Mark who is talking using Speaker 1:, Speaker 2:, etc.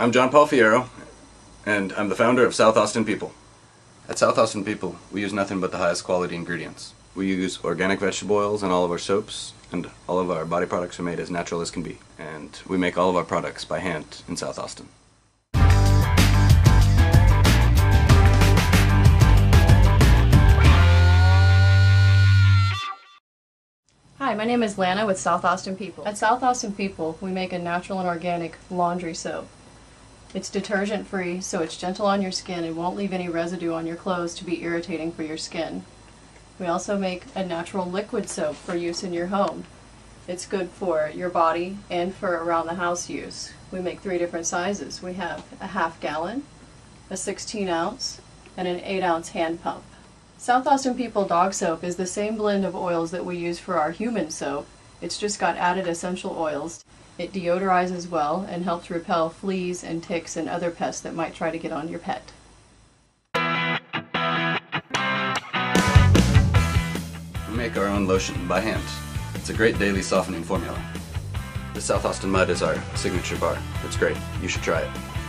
Speaker 1: I'm John Paul Fierro, and I'm the founder of South Austin People. At South Austin People, we use nothing but the highest quality ingredients. We use organic vegetable oils in all of our soaps, and all of our body products are made as natural as can be. And we make all of our products by hand in South Austin.
Speaker 2: Hi, my name is Lana with South Austin People. At South Austin People, we make a natural and organic laundry soap. It's detergent free, so it's gentle on your skin and won't leave any residue on your clothes to be irritating for your skin. We also make a natural liquid soap for use in your home. It's good for your body and for around the house use. We make three different sizes. We have a half gallon, a 16 ounce, and an 8 ounce hand pump. South Austin People dog soap is the same blend of oils that we use for our human soap. It's just got added essential oils. It deodorizes well and helps repel fleas and ticks and other pests that might try to get on your pet.
Speaker 1: We make our own lotion by hand. It's a great daily softening formula. The South Austin Mud is our signature bar. It's great. You should try it.